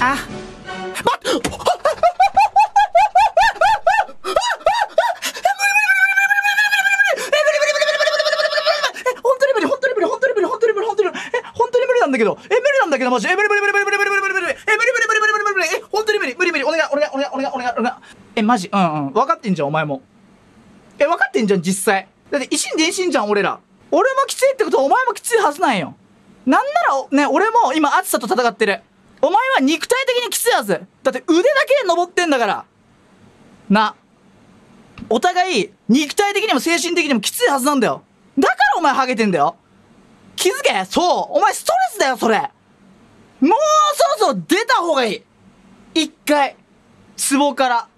あ待って本当に無理本当に無理本当に無理本当に無理本当に無理え本当に無理なんだけどえ無理なんだけどマジえ無理無理無理無理無理無理無理無理無理え無理無理無理無理無理無理え本当に無理無理無理お願いお願いお願いお願いお願いお願いえマジうんうん分かってんじゃんお前もえ分かってんじゃん実際だって維新伝心じゃん俺ら俺もきついってことはお前もきついはずなんよなんならね俺も今暑さと戦ってるお前は肉体的にきついはず。だって腕だけで登ってんだから。な。お互い肉体的にも精神的にもきついはずなんだよ。だからお前ハゲてんだよ。気づけ。そう。お前ストレスだよそれ。もうそろそろ出た方がいい。一回。壺から。